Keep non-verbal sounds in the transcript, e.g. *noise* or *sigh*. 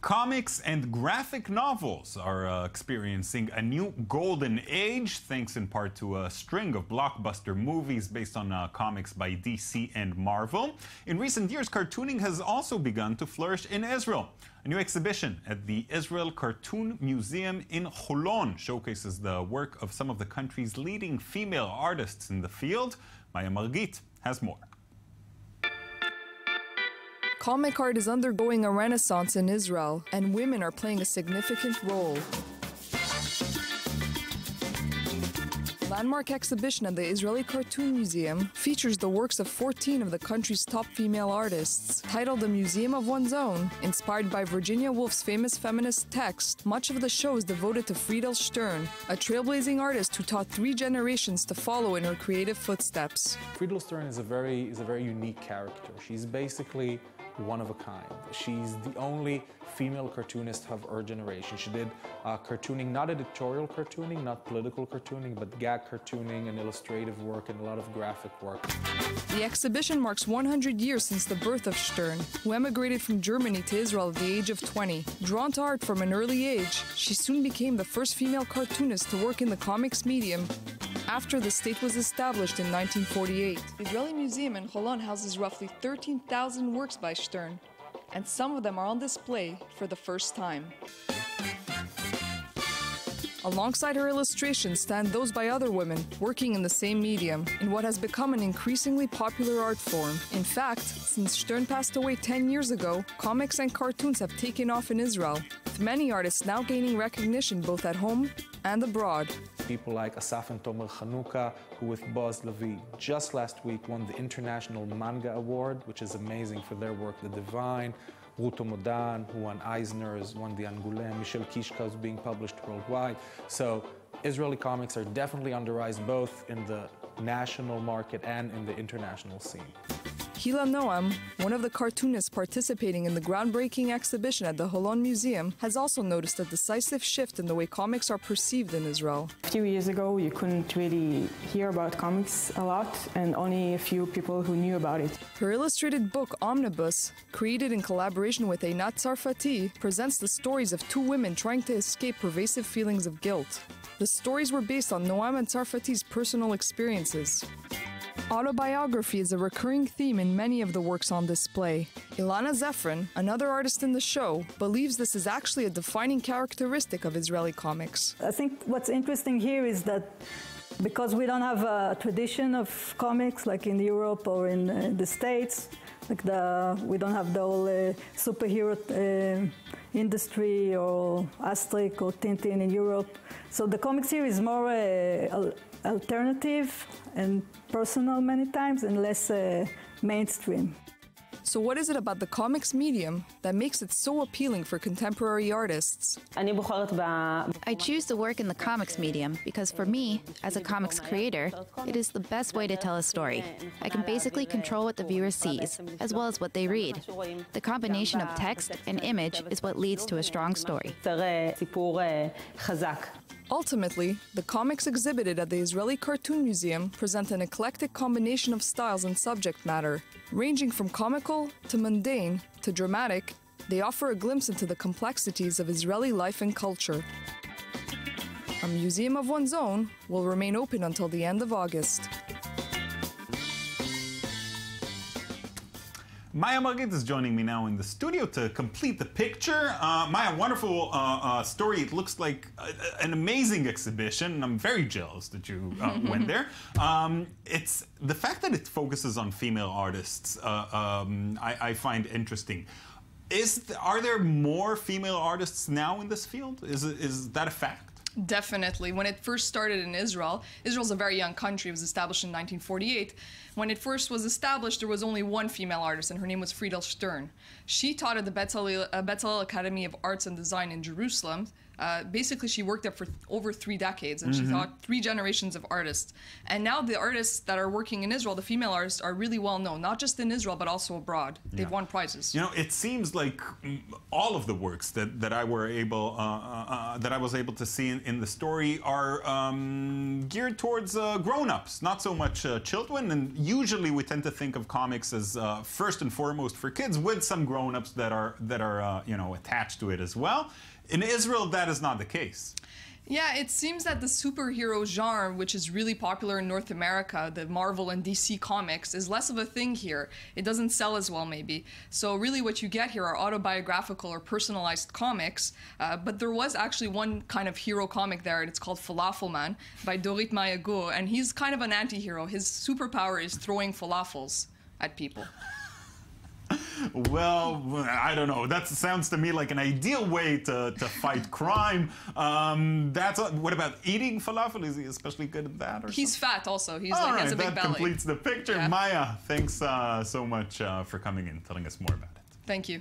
Comics and graphic novels are uh, experiencing a new golden age, thanks in part to a string of blockbuster movies based on uh, comics by DC and Marvel. In recent years, cartooning has also begun to flourish in Israel. A new exhibition at the Israel Cartoon Museum in Holon showcases the work of some of the country's leading female artists in the field. Maya Margit has more. Comic art is undergoing a renaissance in Israel, and women are playing a significant role. Landmark exhibition at the Israeli Cartoon Museum features the works of 14 of the country's top female artists. Titled The Museum of One's Own, inspired by Virginia Woolf's famous feminist text, much of the show is devoted to Friedel Stern, a trailblazing artist who taught three generations to follow in her creative footsteps. Friedel Stern is a very is a very unique character. She's basically one of a kind. She's the only female cartoonist of her generation. She did uh, cartooning, not editorial cartooning, not political cartooning, but gag cartooning and illustrative work and a lot of graphic work. The exhibition marks 100 years since the birth of Stern, who emigrated from Germany to Israel at the age of 20. Drawn to art from an early age, she soon became the first female cartoonist to work in the comics medium after the state was established in 1948. The Israeli Museum in Holon houses roughly 13,000 works by Stern, and some of them are on display for the first time. Alongside her illustrations stand those by other women working in the same medium, in what has become an increasingly popular art form. In fact, since Stern passed away 10 years ago, comics and cartoons have taken off in Israel, many artists now gaining recognition both at home and abroad people like Asaf and Tomer Hanuka, who with Boaz Lavie just last week won the International Manga Award, which is amazing for their work, The Divine. Rutu Modan, who won Eisner's, won the Angoulême. Michel Kichka is being published worldwide. So Israeli comics are definitely on the rise both in the national market and in the international scene. Hila Noam, one of the cartoonists participating in the groundbreaking exhibition at the Holon Museum, has also noticed a decisive shift in the way comics are perceived in Israel. A few years ago, you couldn't really hear about comics a lot, and only a few people who knew about it. Her illustrated book, Omnibus, created in collaboration with Einat Tsarfati, presents the stories of two women trying to escape pervasive feelings of guilt. The stories were based on Noam and Tsarfati's personal experiences. Autobiography is a recurring theme in many of the works on display. Ilana Zeffren, another artist in the show, believes this is actually a defining characteristic of Israeli comics. I think what's interesting here is that because we don't have a tradition of comics like in Europe or in uh, the States, like the we don't have the whole uh, superhero uh, industry or Asterix or Tintin in Europe. So the comics here is more uh, alternative and personal many times and less uh, mainstream. So, what is it about the comics medium that makes it so appealing for contemporary artists? I choose to work in the comics medium because, for me, as a comics creator, it is the best way to tell a story. I can basically control what the viewer sees, as well as what they read. The combination of text and image is what leads to a strong story. Ultimately, the comics exhibited at the Israeli Cartoon Museum present an eclectic combination of styles and subject matter. Ranging from comical to mundane to dramatic, they offer a glimpse into the complexities of Israeli life and culture. A museum of one's own will remain open until the end of August. Maya Margit is joining me now in the studio to complete the picture. Uh, Maya, wonderful uh, uh, story. It looks like a, an amazing exhibition. And I'm very jealous that you uh, *laughs* went there. Um, it's the fact that it focuses on female artists. Uh, um, I, I, find interesting. Is are there more female artists now in this field? Is is that a fact? Definitely. When it first started in Israel, Israel's a very young country. It was established in 1948. When it first was established, there was only one female artist, and her name was Friedel Stern. She taught at the Bezalel, uh, Academy of Arts and Design in Jerusalem. Uh, basically, she worked there for th over three decades, and mm -hmm. she taught three generations of artists. And now the artists that are working in Israel, the female artists, are really well known, not just in Israel but also abroad. They've won prizes. You know, it seems like all of the works that, that I were able uh, uh, uh, that I was able to see in, in the story are um, geared towards uh, grown-ups, not so much children. And usually, we tend to think of comics as first and foremost for kids, with some grown grown-ups that are that are uh, you know attached to it as well. In Israel, that is not the case. Yeah, it seems that the superhero genre, which is really popular in North America, the Marvel and DC comics, is less of a thing here. It doesn't sell as well, maybe. So, really, what you get here are autobiographical or personalized comics. Uh, but there was actually one kind of hero comic there, and it's called Falafel Man by Dorit Maya Gur, and he's kind of an anti hero. His superpower is throwing falafels at people. Well, I don't know. That sounds to me like an ideal way to, to fight *laughs* crime. Um, that's what about eating falafel? Is he especially good at that? Or He's something? fat also. He's All like right, has a big that belly. completes the picture. Yeah. Maya, thanks uh, so much uh, for coming in, telling us more about it. Thank you.